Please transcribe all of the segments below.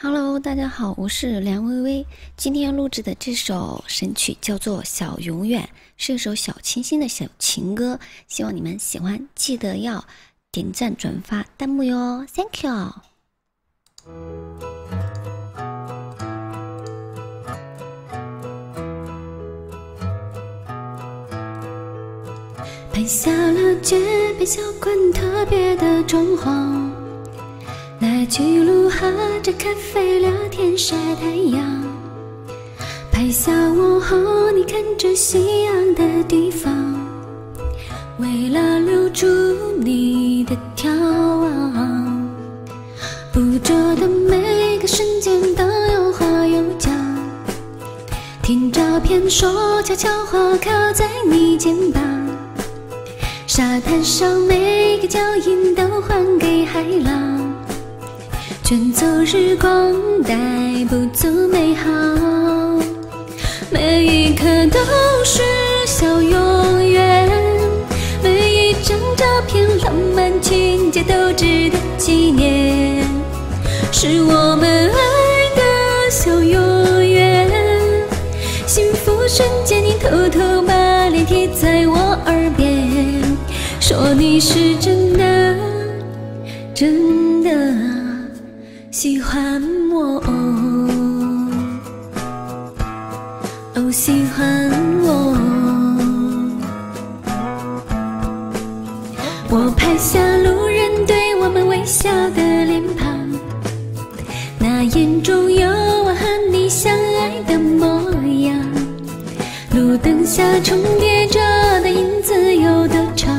Hello，大家好，我是梁薇薇。今天录制的这首神曲叫做《小永远》，是一首小清新的小情歌，希望你们喜欢，记得要点赞、转发、弹幕哟，Thank you。拍下了街边小馆特别的装潢。来记录喝着咖啡聊天晒太阳，拍下我和你看着夕阳的地方。为了留住你的眺望，捕捉的每个瞬间都有话要讲。听照片说悄悄话靠在你肩膀，沙滩上每个脚印都还给海浪。卷走日光，带不走美好。每一刻都是小永远，每一张照片、浪漫情节都值得纪念。是我们爱的小永远，幸福瞬间，你偷偷把脸贴在我耳边，说你是真的，真的。喜欢我，哦，喜欢我。我拍下路人对我们微笑的脸庞，那眼中有我和你相爱的模样。路灯下重叠着的影子有多长？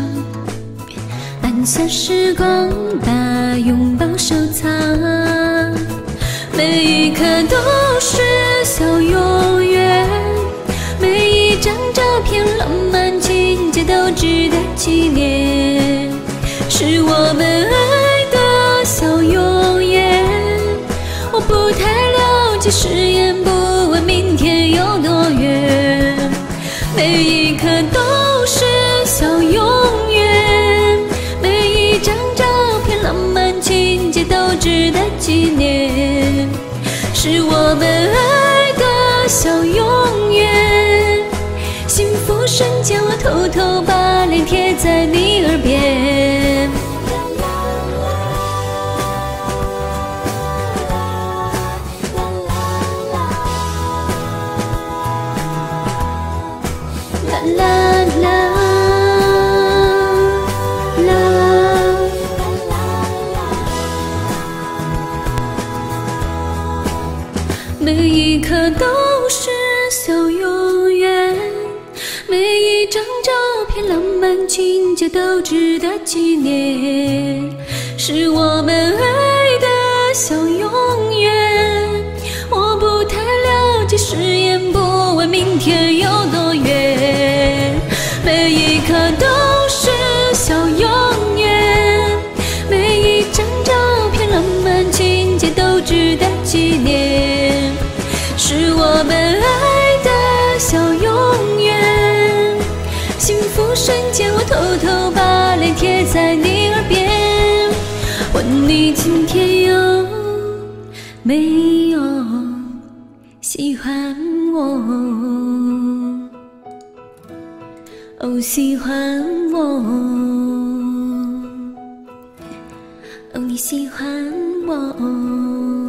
按下时光，把拥抱收藏。每一刻都是小永远，每一张照片、浪漫情节都值得纪念。是我们爱的小永远。我不太了解，誓言不问明天有多远。每一刻都是小永远，每一张照片、浪漫情节都值得纪念。是我们爱的小永远，幸福瞬间，我偷偷把脸贴在你耳边。啦啦啦啦啦啦啦啦啦每一刻都是小永远，每一张照片、浪漫情节都值得纪念。是我们爱的小永远。我不太了解，誓言不问明天有多远。每一刻都偷偷把脸贴在你耳边，问你今天有没有喜欢我？哦，喜欢我，哦，你喜欢我。